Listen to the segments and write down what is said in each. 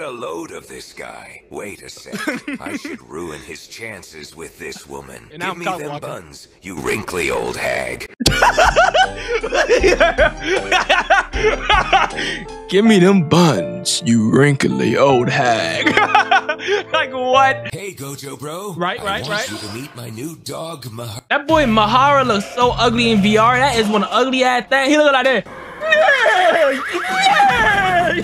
Get a load of this guy. Wait a sec. I should ruin his chances with this woman. And Give me them blocking. buns, you wrinkly old hag. Give me them buns, you wrinkly old hag. like what? Hey, Gojo bro. Right, I right, want right. you to meet my new dog, Mah- That boy Mahara looks so ugly in VR. That is one ugly ass thing. He look like that. do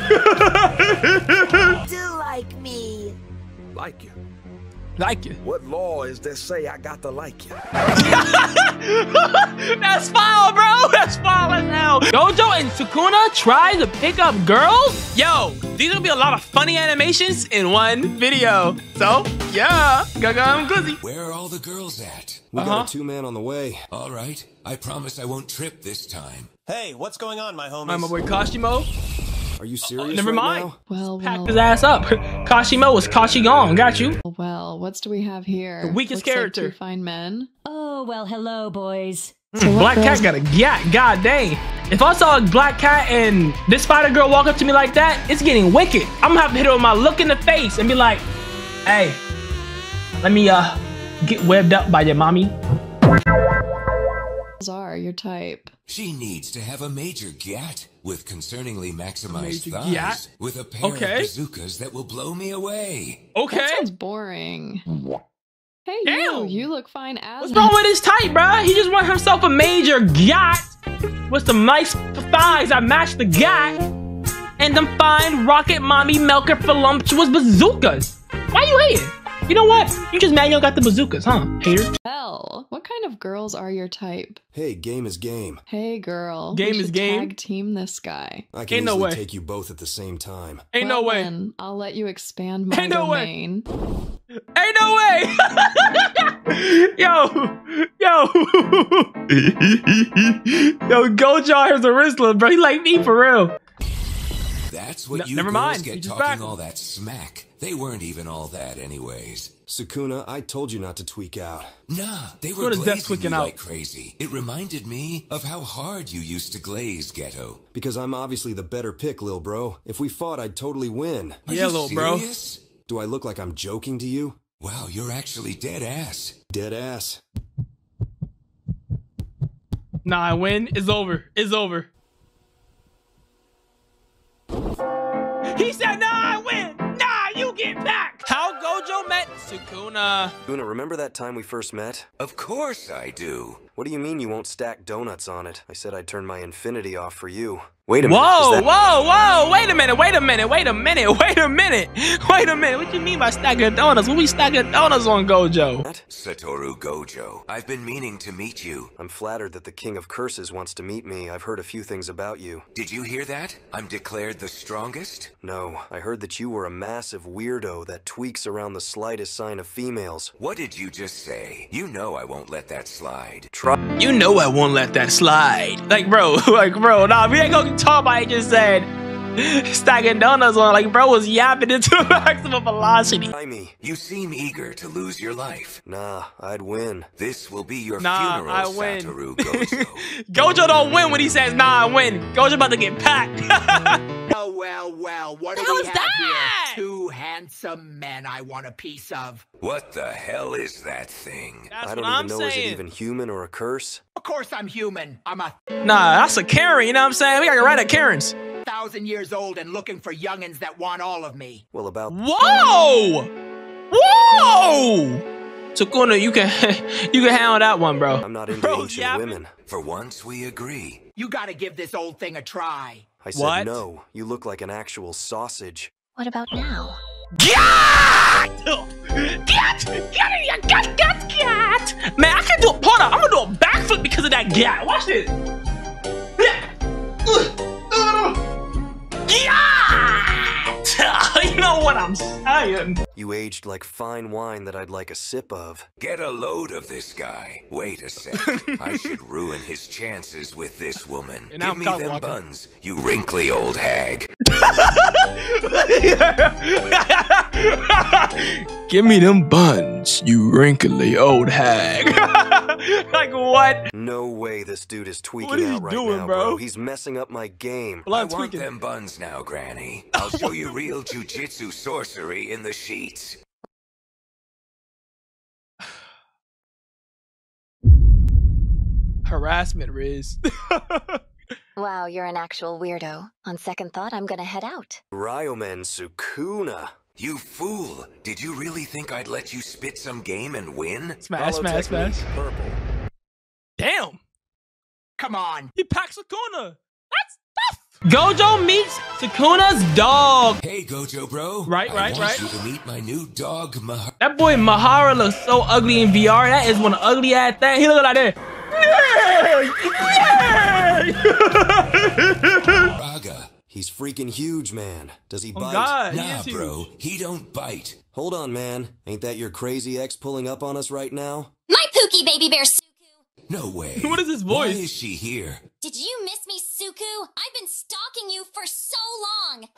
Like you. like you. What law is that say I got to like you? That's foul, bro. That's foul as hell. Gojo and Sukuna try to pick up girls? Yo, these will be a lot of funny animations in one video. So, yeah, Gaga and Glizzy. Where are all the girls at? We Uh-huh. got a two-man on the way. All right. I promise I won't trip this time. Hey, what's going on, my homies? I'm my boy Kashimo Are you serious never right mind. now? Well, packed well, his ass up. Kashimo was Kashigon. Got you. well, what do we have here? The weakest Looks like character. two fine men. Oh, well, hello, boys. So what Black girls- Cat got a gat. God dang. If I saw a Black Cat and this spider girl walk up to me like that, it's getting wicked. I'm gonna have to hit her with my look in the face and be like, hey, let me uh get webbed up by your mommy. girls are your type. She needs to have a major gat with concerningly maximized Major thighs gat? with a pair Okay. of bazookas that will blow me away. Okay. That sounds boring. Hey, you, Damn. you look fine as What's wrong with his type, bruh? He just want himself a major gat with some nice thighs that match the gat and them fine rocket mommy milker voluptuous bazookas. Why you hating? You know what? You just mad you don't got the bazookas, huh? Hater. Hell, what kind of girls are your type? Hey, game is game. Hey, girl. Game we is game? Tag team this guy. I can Ain't no way. take you both at the same time. Ain't no Well, way. then, I'll let you expand my Ain't no way. Ain't no way. yo, yo, yo, Gojo has a wrestler, bro. He like me for real. That's what No- you never girls mind. get He's just talking back. all that smack. They weren't even all that anyways. Sukuna, I told you not to tweak out. Nah, they were What is that glazing tweaking you out? like crazy. It reminded me of how hard you used to glaze, Geto. Because I'm obviously the better pick, lil bro. If we fought, I'd totally win. Are Yeah, you little bro. serious? Do I look like I'm joking to you? Wow, you're actually dead ass. Dead ass. Nah, I win. It's over. It's over. He said, "Nah, I win. Nah, you get back." How Gojo met Sukuna. Sukuna, remember that time we first met? Of course I do. What do you mean you won't stack donuts on it? I said I'd turn my infinity off for you. Wait a minute. Whoa, that- whoa, whoa! Wait a minute! Wait a minute! Wait a minute! Wait a minute! Wait a minute! What you mean by stacking donuts? What we stacking donuts on Gojo? That? Satoru Gojo, I've been meaning to meet you. I'm flattered that the King of Curses wants to meet me. I've heard a few things about you. Did you hear that? I'm declared the strongest? No, I heard that you were a massive weirdo that tweaks around the slightest sign of females. What did you just say? You know I won't let that slide. Try. You know I won't let that slide. Like, bro, like, bro, nah, we ain't gonna about it. Just said stacking donuts on. Like, bro was yapping into maximum velocity. Try me. You seem eager to lose your life. Nah, I'd win. This will be your Nah, funeral, I win. Satoru Gojo. Gojo don't win when he says, "Nah, I win." Gojo about to get packed. Well, well, well, what The hell we is have that? here? Two handsome men I want a piece of. what the hell is that thing? That's I don't what I'm even know is it even human or a curse. Of course I'm human. I'm a Nah, that's a Karen. You know what I'm saying? We gotta write at Karens. Thousand years old and looking for youngins that want all of me. Well, about Whoa! Whoa! Sukuna, you can you can handle that one, bro. I'm not into Bro, ancient yapping. women. For once, we agree. You gotta give this old thing a try. I said What? no. You look like an actual sausage. What about now? Get! Get! Get! Get! Get! Get! Man, I can do a hold on. I'm gonna do a backflip because of that gat. Watch this. I'm saying? You aged like fine wine that I'd like a sip of. Get a load of this guy. Wait a sec. I should ruin his chances with this woman. And Give I'm me them blocking. buns, you wrinkly old hag. Give me them buns, you wrinkly old hag. like what? no way this dude is tweaking What is he out right doing, now, bro? He's messing up my game. Well, I I'm want them buns now, Granny. I'll show you real jujutsu sorcery in the sheets. Harassment, Riz. Wow, you're an actual weirdo. On second thought, I'm gonna head out. Ryomen Sukuna. You fool! Did you really think I'd let you spit some game and win? smash, smash, smash. Purple. Damn. Come on. He packed Sukuna. That's tough. Gojo meets Sukuna's dog. Hey, Gojo bro. Right, I right, want right. you to meet my new dog, Mahara. That boy Mahara looks so ugly in VR. That is one ugly ass thing. He look like that. Raga. He's freaking huge, man. Does he Oh bite? God, he Nah, huge. bro. He don't bite. Hold on, man. Ain't that your crazy ex pulling up on us right now? My Pookie baby bear Suku. No way. What is his Why is she here? Did you miss me, Suku? I've been stalking you for so long.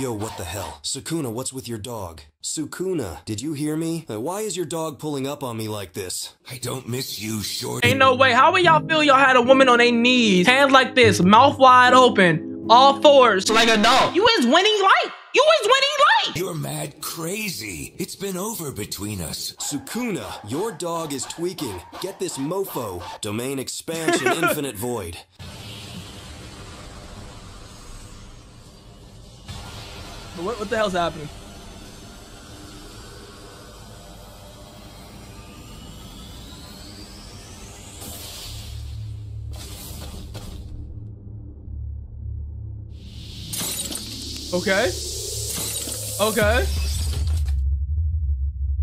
Yo, what the hell? Sukuna, what's with your dog? Sukuna, did you hear me? Uh, Why is your dog pulling up on me like this? I don't miss you, shorty. Ain't no way. How would y'all feel y'all had a woman on their knees, hands like this, mouth wide open, all fours, like a dog? You is winning light. You is winning light. You're mad crazy. It's been over between us. Sukuna, your dog is tweaking. Get this mofo. Domain expansion infinite void. What, what the hell's happening? Okay. Okay.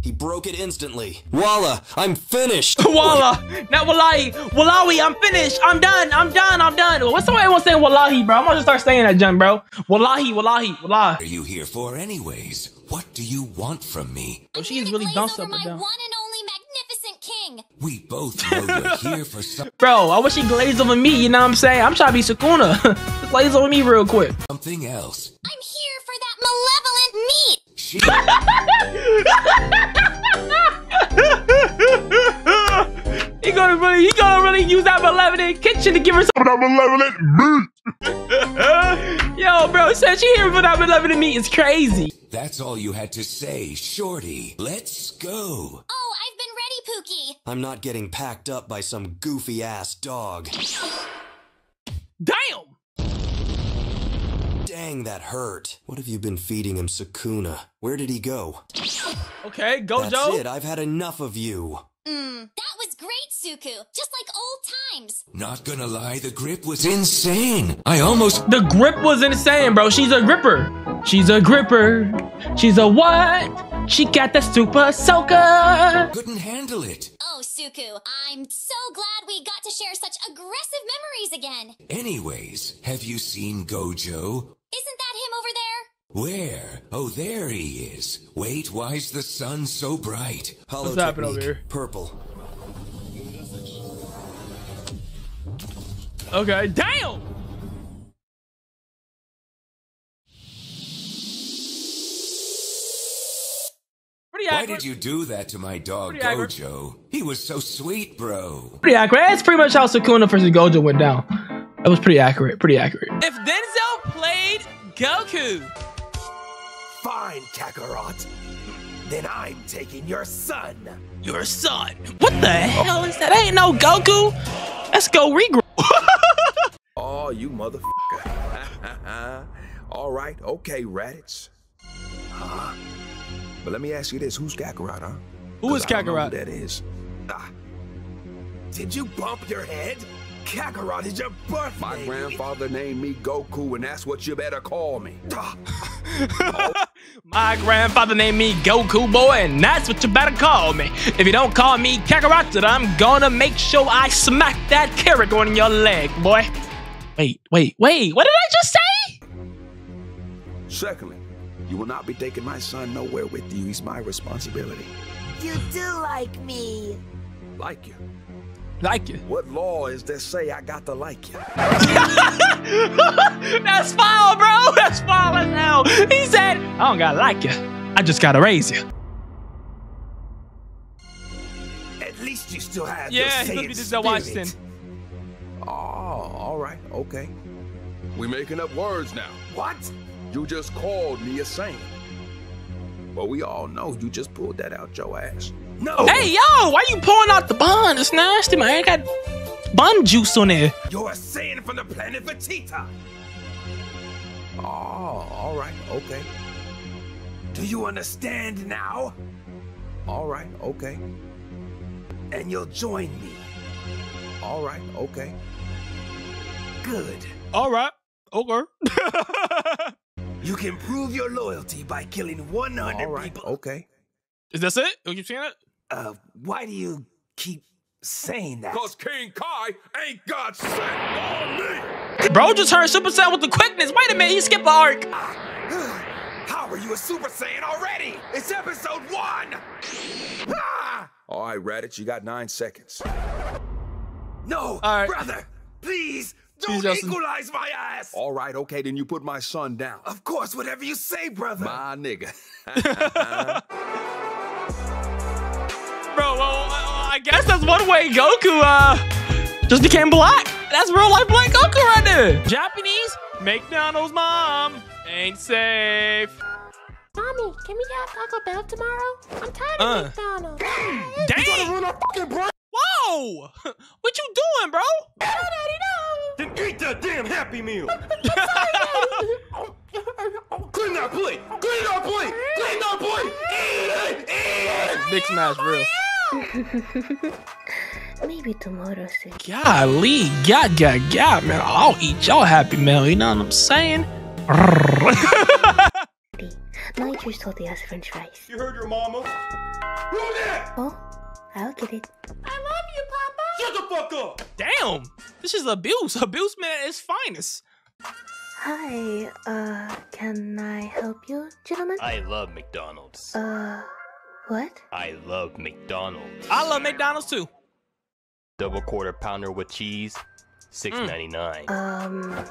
He broke it instantly. Walla, I'm finished. Walla, not wallahi. Wallahi, I'm finished. I'm done. I'm done. I'm done. What's somebody want saying wallahi, bro? I'm gonna just start saying that, John, bro. Wallahi, wallahi, What are you here for, anyways? What do you want from me? Oh, she here is to really glaze bounced over up and my down. one and only magnificent king. We both know you're here for some- Bro, I wish he glazed over me, you know what I'm saying? I'm trying to be Sukuna. Just glaze over me real quick. something else. I'm here for that malevolent meat. She he gonna really, he gonna really use that malevolent kitchen to give her some of that malevolent meat. Yo, bro, said she here for that malevolent meat is crazy. That's all you had to say, shorty. Let's go. Oh, I've been ready, Pookie. I'm not getting packed up by some goofy ass dog. Damn. Dang, that hurt. What have you been feeding him, Sukuna? Where did he go? Okay, Gojo. That's Gojo. it. I've had enough of you. Mmm, that was great, Suku. Just like old times. Not gonna lie, the grip was insane. I almost The grip was insane, bro. She's a gripper. She's a gripper. She's a what? She got the super soaker. couldn't handle it. Oh, Suku, I'm so glad we got to share such aggressive memories again. Anyways, have you seen Gojo? Isn't that him over there? Where? Oh, there he is. Wait, why's the sun so bright? What's happening over Hollow Technique, here? Purple. Okay, damn. Why did you do that to my dog Pretty accurate. Gojo? He was so sweet, bro. Pretty accurate. That's pretty much how Sukuna versus Gojo went down. That was pretty accurate. Pretty accurate. If Denzel played Goku, Fine, Kakarot. Then I'm taking your son. your son. What the hell is that? Ain't no Goku. Let's go regrow. Oh, you motherfucker. All right, okay, Raditz. Huh? But let me ask you this: Who's Kakarot, huh? Who is 'Cause I don't know Kakarot? Who that is? Ah. Did you bump your head? Kakarot is your birthday. My grandfather named me Goku, and that's what you better call me. Ah. My grandfather named me Goku Boy, and that's what you better call me. If you don't call me Kakarot, then I'm gonna make sure I smack that carrot on your leg, boy. Wait, wait, wait. What did I just say? Secondly, you will not be taking my son nowhere with you. He's my responsibility. You do like me. Like you. Like you. What law is there say I got to like you? That's foul, bro. That's foul as hell. He said, I don't gotta like you. I just gotta raise you. At least you still have Yeah, your he must be Saiyan Denzel Washington. Oh, all right, okay. We making up words now. What? You just called me a saint. Well, we all know you just pulled that out your ass. No! Hey, yo, why you pulling out the bun? It's nasty, man. It got bun juice on there. You're a Saiyan from the planet Vegeta. Oh, all right, okay. Do you understand now? All right, okay. And you'll join me. All right, okay. Good. All right. Okay. You can prove your loyalty by killing 100 All right, people. okay. Is this it? You keep saying it? Uh, why do you keep saying that? Cause King Kai ain't got sent on me. Bro just heard Super Saiyan with the quickness. Wait a minute, he skipped the arc. How are you a Super Saiyan already? It's episode one! Ah! All right, Raditz, you got nine seconds. No, All right. brother, please Please, don't Justin. equalize my ass. All right, okay, then you put my son down. Of course, whatever you say, brother. My nigga. Bro, well, I guess that's one way Goku uh just became black. That's real life black Goku right there. Japanese, McDonald's mom ain't safe. Mommy, can we have Taco Bell tomorrow? I'm tired Uh. of McDonald's. Dang! Whoa! What you doing, bro? Happy Meal. Clean that plate. Clean that plate. Clean that plate. Eat it. Eat it. Big Smash, real. Maybe tomorrow, soon. Golly, God, God, God, man. I'll eat y'all Happy Meal. You know what I'm saying? My juice salty as french fries. You heard your mama? Who that? Oh, I'll get it. I love you, Papa. Shut the fuck up. Damn, this is abuse. Abuse, man, is finest. Hi, uh, can I help you, gentlemen? I love McDonald's. Uh, what? I love McDonald's. I love McDonald's too. Double quarter pounder with cheese, six ninety nine. Um,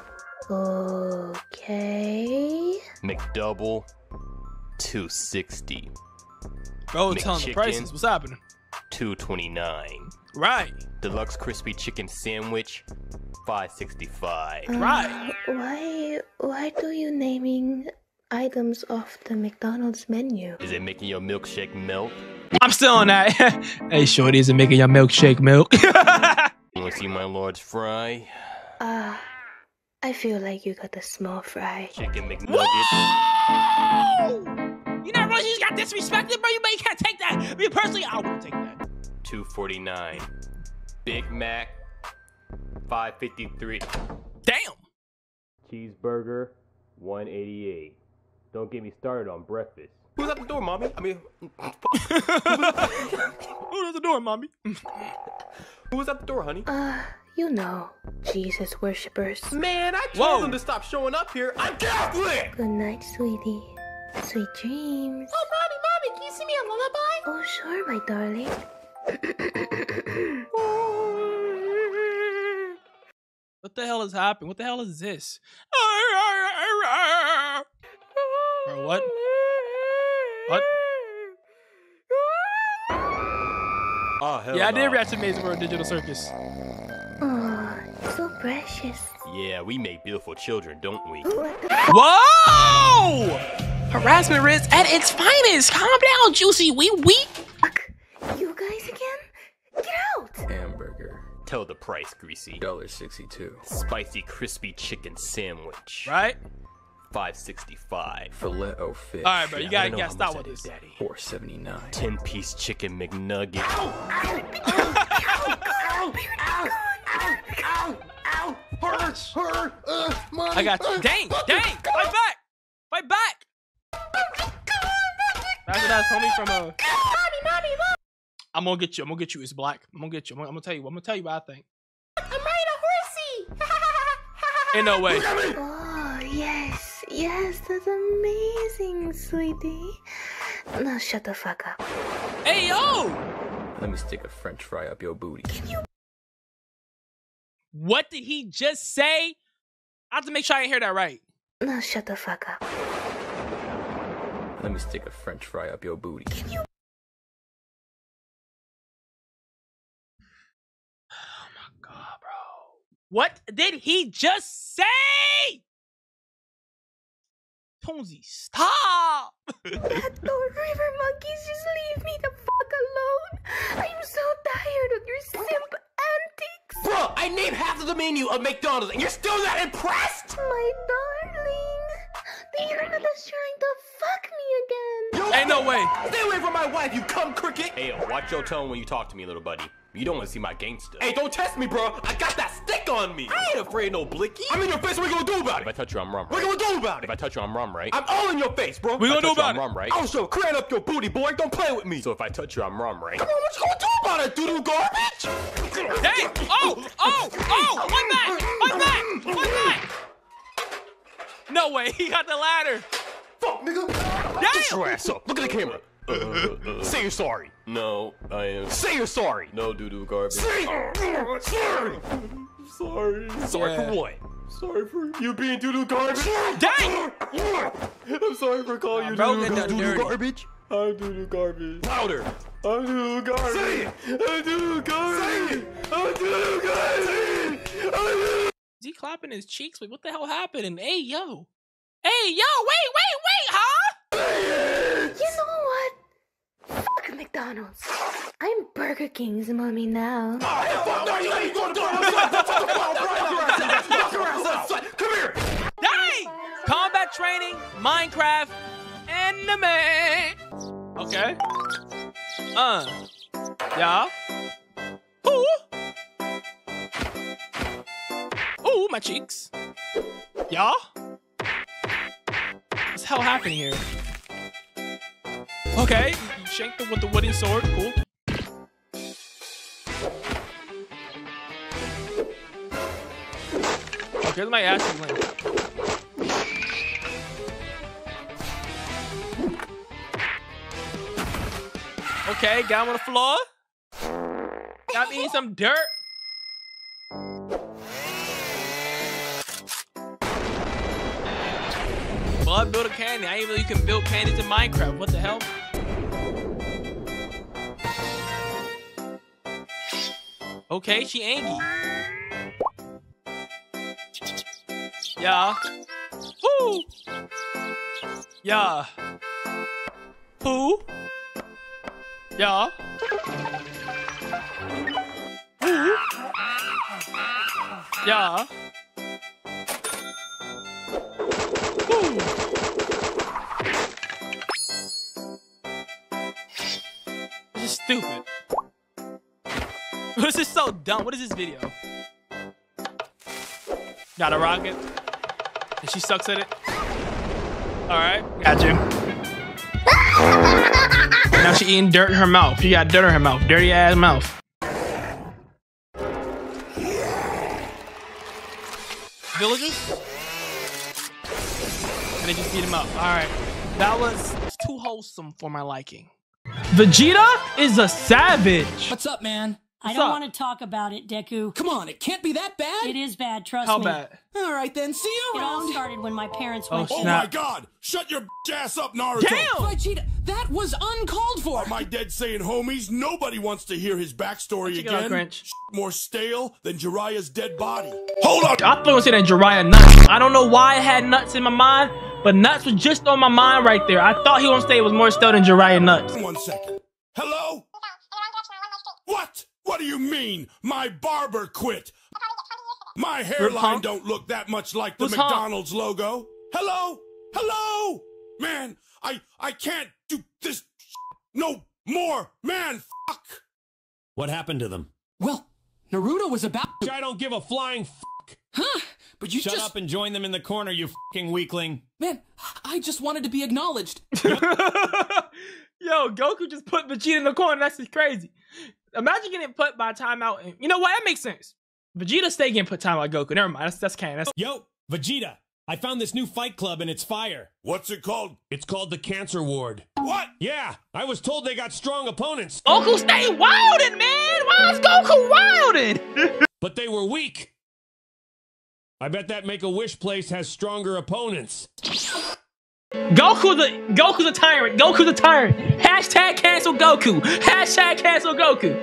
okay. McDouble, two sixty. Bro, telling the prices. What's happening? Two twenty nine. Right. Deluxe crispy chicken sandwich, five sixty five. Uh, Why, why do you naming items off the McDonald's menu? Is it making your milkshake melt? I'm still on that. hey, shorty, is it making your milkshake milk? You wanna see my large fry? Uh, I feel like you got the small fry. Chicken McNugget. you know, Rosie just got disrespected, bro. You may can't take that. Me personally, I won't take that. Two forty nine. Big Mac, five fifty three. Damn. Cheeseburger, one eighty eight. Don't get me started on breakfast. Who's at the door, mommy? I mean, Who's at the door, mommy? who was at the door, honey? Uh, you know, Jesus worshippers. Man, I told Whoa. them to stop showing up here. I'm Catholic. Good night, sweetie. Sweet dreams. Oh, mommy, mommy, can you sing me a lullaby? Oh, sure, my darling. What the hell is happening? What the hell is this? Bro, what? What? Oh, hell Yeah, I did react to Amazing World Digital Circus. Oh, so precious. Yeah, we make beautiful children, don't we? Oh, Whoa! Harassment risk at its finest. Calm down, Juicy. We weak. You guys again? Get out! Hamburger. Tell the price, Greasy. Dollar sixty-two. Spicy crispy chicken sandwich. Right? Five sixty five. Filet o fish. All right, bro. You gotta, I you gotta how stop with that this. is, Daddy. Four seventy-nine. Ten piece chicken McNugget. Hurts, hurt, uh, mommy. I got you. Dang, dang. Fight back. Fight back. That's that's homie from uh. Mommy, mommy, look. I'm gonna get you. I'm gonna get you. It's black. I'm gonna get you. I'm gonna, I'm gonna tell you. I'm gonna tell you what I think. I'm riding a horsey. Ain't no way. Oh, yes, yes, that's amazing, sweetie. Now shut the fuck up. Hey yo! Let me stick a French fry up your booty. You What did he just say? I have to make sure I hear that right. Now shut the fuck up. Let me stick a French fry up your booty. What did he just say? Tonesy, stop! Those river monkeys just leave me the fuck alone. I'm so tired of your simp antics. Bro, I named half of the menu of McDonald's and you're still not impressed? My darling, you're not just trying to fuck me again. Yo, Ain't no way. Stay away from my wife, you cum cricket! Hey, yo, watch your tone when you talk to me, little buddy. You don't want to see my gangster. Hey, don't test me, bro. I got that stick on me. I ain't afraid no blicky. I'm in your face. What you gonna do about it? If? I touch you, I'm rum. What Right? you gonna do about it? If? I touch you, I'm rum, right? I'm all in your face, bro. We gonna do touch you, about I'm it? rum, right? I'll show. Cran up your booty, boy. Don't play with me. So if I touch you, I'm rum, right? Come on, what you gonna do about it, doo-doo garbage? Dang! Oh! Oh! Oh! One back! One back! One back! No way, he got the ladder. Fuck, nigga. Get your ass up. Look at the camera. Uh, uh, say you're sorry. No, I am. Say you're sorry. No doo-doo garbage. Say sorry. Sorry. Sorry Yeah. for what? Sorry for you being doo-doo garbage. Dang! I'm sorry for calling you bro, doo-doo get done dirty. garbage. I'm doo-doo garbage. Louder. I'm doo-doo garbage. Say it. I'm doo-doo garbage. Say it. I'm doo-doo garbage. I'm doo-doo Is he clapping his cheeks? Wait, what the hell happened? Hey, yo. Hey, yo, wait, wait, wait, huh? You know what? Fuck McDonald's. I'm Burger King's mommy now. Fuck, no, you ain't gonna do it. Knock your ass out. Come here. Dang! Combat training, Minecraft, anime. Okay. Uh. Yeah. Ooh. Ooh, my cheeks. Yeah. What's the hell happening here? Okay, you shanked them with the wooden sword. Cool. Oh, okay, my ass link. Okay, got him on the floor. Got me some dirt. Blood build a candy. I didn't know you can build candies in Minecraft. What the hell? Okay, she angry. Yeah. Woo! Yeah. Who? Yeah. Who? Yeah. Dumb. What is this video? Got a rocket? And she sucks at it? Alright, got you. now she eating dirt in her mouth. She got dirt in her mouth. Dirty ass mouth. Villagers? And they just beat him up. Alright. That was too wholesome for my liking. Vegeta is a savage. What's up, man? I don't up? want to talk about it, Deku. Come on, it can't be that bad. It is bad, trust How me. How bad? All right then, see you around. It all around. started when my parents Oh, went snap. to Oh my God! Shut your ass up, Naruto! Damn! Vegeta, that was uncalled for. Are my dead saying homies? Nobody wants to hear his backstory Check it again. Grinch. More stale than Jiraiya's dead body. Hold on. I thought it was saying Jiraiya nuts. I don't know why I had nuts in my mind, but nuts was just on my mind right there. I thought he was gonna say it was more stale than Jiraiya nuts. One second. Hello? What? What do you mean? My barber quit. My hairline don't look that much like the Who's hunk? McDonald's logo. Hello? Hello? Man, I I can't do this no more. Man, fuck. What happened to them? Well, Naruto was about to. I don't give a flying fuck. Huh? But you Shut just. up and join them in the corner, you fucking weakling. Man, I just wanted to be acknowledged. Yo, Goku just put Vegeta in the corner. That's just crazy. Imagine getting put by timeout. And, you know what? That makes sense. Vegeta stay getting put timeout Goku. Never mind. That's that's canon. That's Yo, Vegeta, I found this new fight club and it's fire. What's it called? It's called the Cancer Ward. What? Yeah, I was told they got strong opponents, Goku stay wildin', man. Why is Goku wildin'? but they were weak. I bet that Make a Wish place has stronger opponents. Goku the Goku's a tyrant. Goku's a tyrant. Hashtag cancel Goku. Hashtag cancel Goku.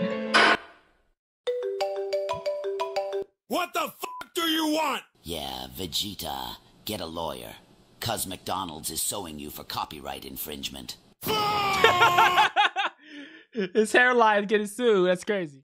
What the fuck do you want? Yeah, Vegeta, get a lawyer. Cuz McDonald's is suing you for copyright infringement. His hairline getting sued. That's crazy.